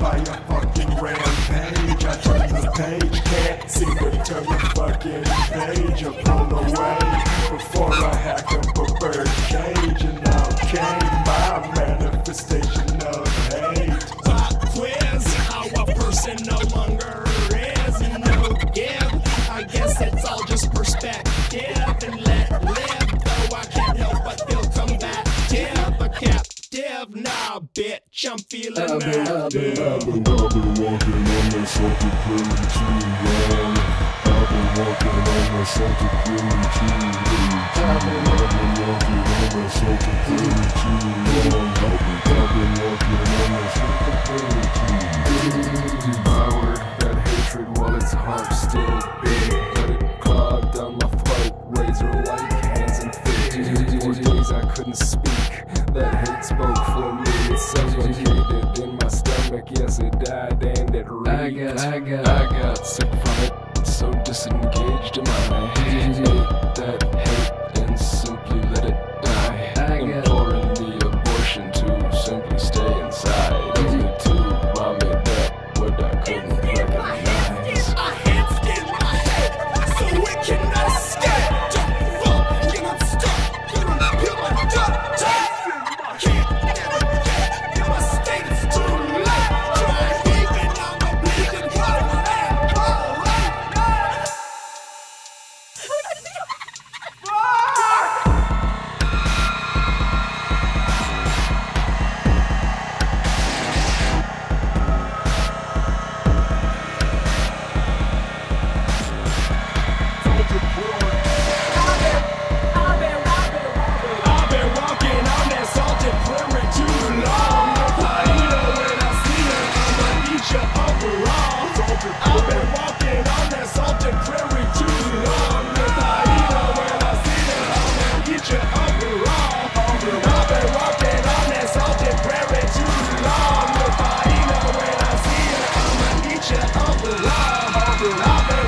by fucking rampage. I turn the page, can't see but turn the fucking page. Pull away before I hack up a bird cage. And now came my manifestation of hate. Pop quiz, how a person knows I'm feeling I've been, I've been. I've been, I've been walking on that something pretty too long. I've been walking on that something pretty too late. I've been, I've been walking on that something pretty too long. I've been, I've been walking on that something pretty too long. devoured that hatred while its heart still beat. Let it clog down my throat, razor like hands and feet. Days I couldn't speak. That hate spoke for me. It suffocated in my stomach. Yes, it died and it reeked. I got, I got, I got sick from it. So disengaged in my head that love, all the love.